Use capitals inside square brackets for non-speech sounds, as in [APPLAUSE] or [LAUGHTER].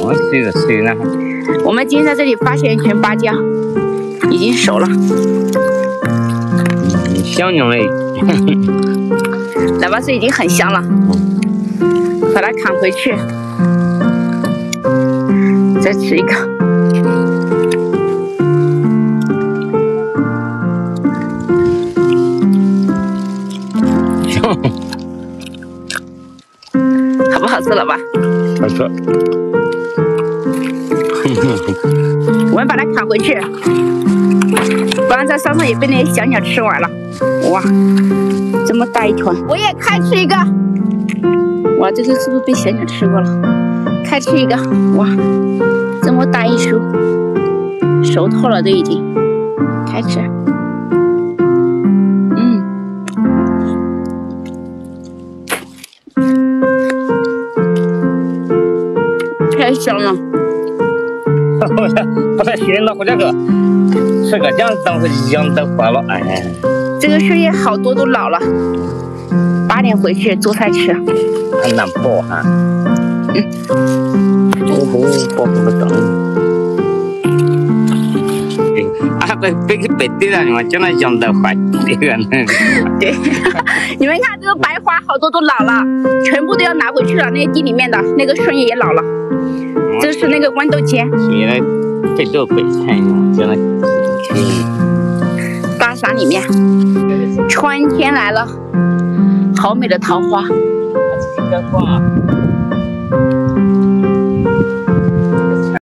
我水了水了。我们今天在这里发现一群芭蕉，已经熟了。嗯，香浓嘞。喇叭水已经很香了，把它砍回去，再吃一个。[LAUGHS] 好吃，了吧？好吃。[LAUGHS] 我们把它砍回去，不然在山上也被那些小鸟吃完了。哇，这么大一团，我也开吃一个。哇，这个是不是被小鸟吃过了？开吃一个。哇，这么大一束，熟透了都已经，开吃。太香了！[LAUGHS] 不太不太咸了，我这个吃个酱当时养的坏了，哎。这个树叶好多都老了，八点回去做菜吃。很难剥哈。嗯。哦吼，剥不动。啊，被被给白丢了，你们将来养的花 [LAUGHS] 这个呢？[LAUGHS] 对。[LAUGHS] 你们看这个白花好多都老了，全部都要拿回去了。那个地里面的那个树叶也老了。这是那个豌豆尖，现在这都白菜呢，将来大山里面，春天来了，好美的桃花。这个花。